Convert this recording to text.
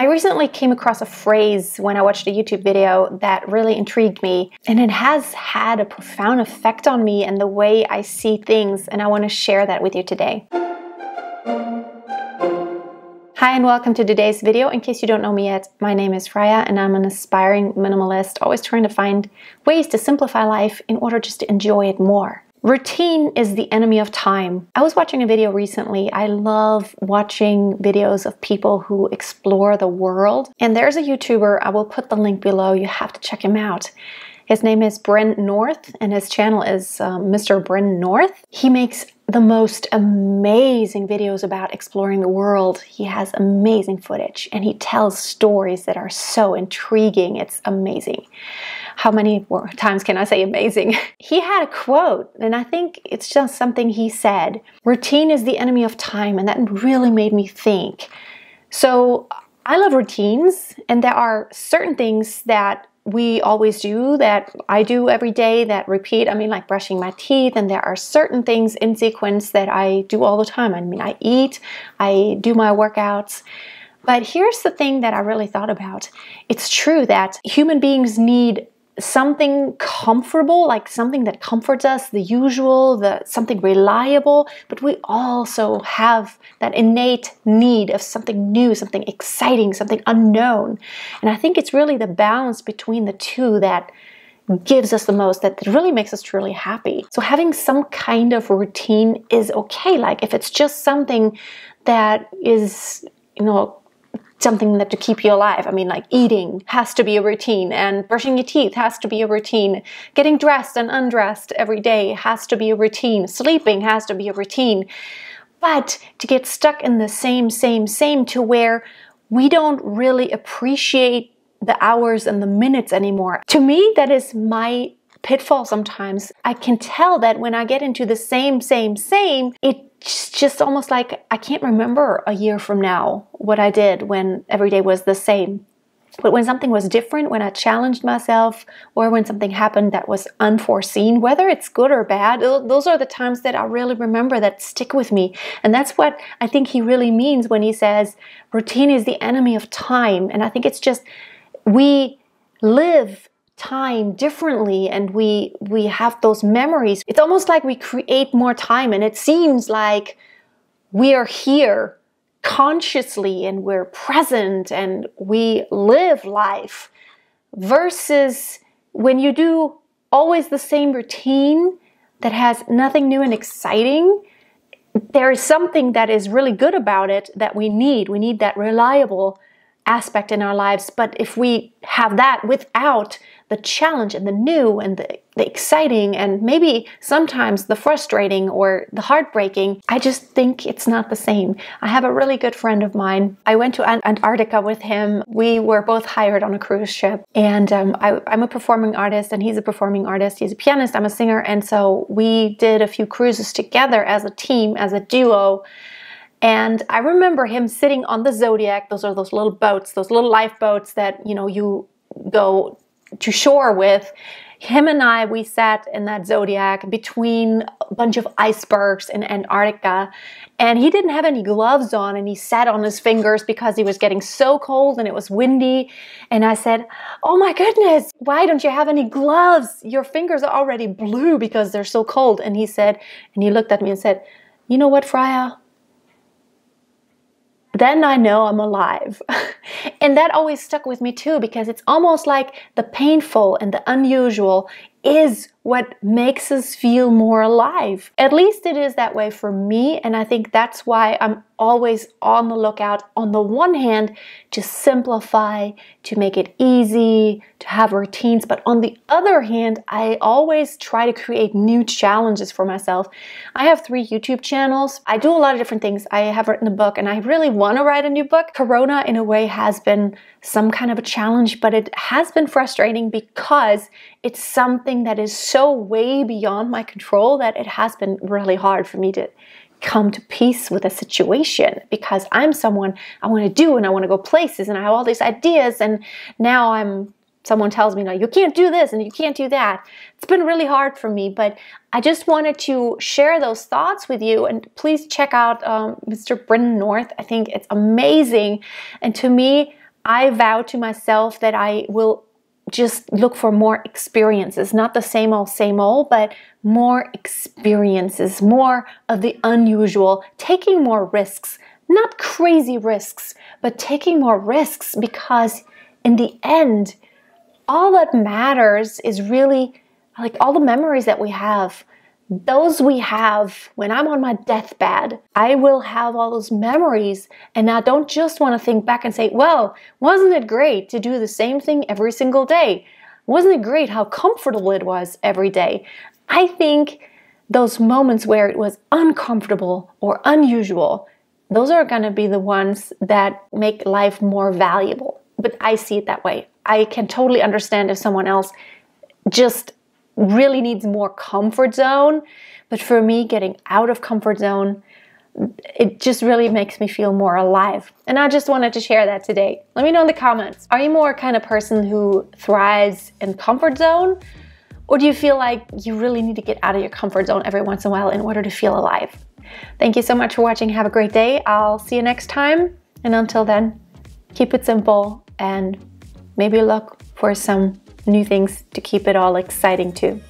I recently came across a phrase when I watched a YouTube video that really intrigued me, and it has had a profound effect on me and the way I see things, and I want to share that with you today. Hi and welcome to today's video. In case you don't know me yet, my name is Freya and I'm an aspiring minimalist, always trying to find ways to simplify life in order just to enjoy it more. Routine is the enemy of time. I was watching a video recently. I love watching videos of people who explore the world. And there's a YouTuber, I will put the link below. You have to check him out. His name is Bryn North, and his channel is um, Mr. Bryn North. He makes the most amazing videos about exploring the world. He has amazing footage and he tells stories that are so intriguing. It's amazing how many times can I say amazing? he had a quote, and I think it's just something he said routine is the enemy of time, and that really made me think. So I love routines, and there are certain things that we always do that I do every day that repeat. I mean, like brushing my teeth, and there are certain things in sequence that I do all the time. I mean, I eat, I do my workouts. But here's the thing that I really thought about it's true that human beings need something comfortable, like something that comforts us, the usual, the something reliable, but we also have that innate need of something new, something exciting, something unknown. And I think it's really the balance between the two that gives us the most that really makes us truly happy. So having some kind of routine is okay. Like if it's just something that is, you know, something that to keep you alive. I mean, like eating has to be a routine, and brushing your teeth has to be a routine. Getting dressed and undressed every day has to be a routine. Sleeping has to be a routine. But to get stuck in the same, same, same to where we don't really appreciate the hours and the minutes anymore. To me, that is my pitfall sometimes. I can tell that when I get into the same, same, same, it's just almost like I can't remember a year from now what I did when every day was the same. But when something was different, when I challenged myself, or when something happened that was unforeseen, whether it's good or bad, those are the times that I really remember that stick with me. And that's what I think he really means when he says routine is the enemy of time. And I think it's just we live time differently and we we have those memories. It's almost like we create more time and it seems like we are here consciously and we're present and we live life versus when you do always the same routine that has nothing new and exciting there is something that is really good about it that we need. We need that reliable aspect in our lives but if we have that without the challenge and the new and the, the exciting and maybe sometimes the frustrating or the heartbreaking, I just think it's not the same. I have a really good friend of mine. I went to Antarctica with him. We were both hired on a cruise ship, and um, I, I'm a performing artist, and he's a performing artist. He's a pianist, I'm a singer, and so we did a few cruises together as a team, as a duo. And I remember him sitting on the Zodiac. Those are those little boats, those little lifeboats that, you know, you go to shore with him and I, we sat in that zodiac between a bunch of icebergs in Antarctica, and he didn't have any gloves on, and he sat on his fingers because he was getting so cold and it was windy. And I said, Oh my goodness, why don't you have any gloves? Your fingers are already blue because they're so cold. And he said, and he looked at me and said, You know what, Freya? Then I know I'm alive. and that always stuck with me too because it's almost like the painful and the unusual is what makes us feel more alive. At least it is that way for me, and I think that's why I'm always on the lookout, on the one hand, to simplify, to make it easy, to have routines, but on the other hand, I always try to create new challenges for myself. I have three YouTube channels. I do a lot of different things. I have written a book, and I really want to write a new book. Corona, in a way, has been some kind of a challenge, but it has been frustrating because it's something that is so way beyond my control that it has been really hard for me to come to peace with a situation because I'm someone I want to do and I want to go places and I have all these ideas and now I'm someone tells me no you can't do this and you can't do that. It's been really hard for me but i just wanted to share those thoughts with you and please check out um, mr bryn north. I think it's amazing. And to me I vow to myself that I will just look for more experiences, not the same old, same old, but more experiences, more of the unusual, taking more risks, not crazy risks, but taking more risks because in the end, all that matters is really like all the memories that we have those we have when I'm on my deathbed, I will have all those memories. And I don't just want to think back and say, well, wasn't it great to do the same thing every single day? Wasn't it great how comfortable it was every day? I think those moments where it was uncomfortable or unusual, those are going to be the ones that make life more valuable. But I see it that way. I can totally understand if someone else just really needs more comfort zone. But for me, getting out of comfort zone, it just really makes me feel more alive. And I just wanted to share that today. Let me know in the comments. Are you more kind of person who thrives in comfort zone? Or do you feel like you really need to get out of your comfort zone every once in a while in order to feel alive? Thank you so much for watching. Have a great day. I'll see you next time. And until then, keep it simple and maybe look for some new things to keep it all exciting too.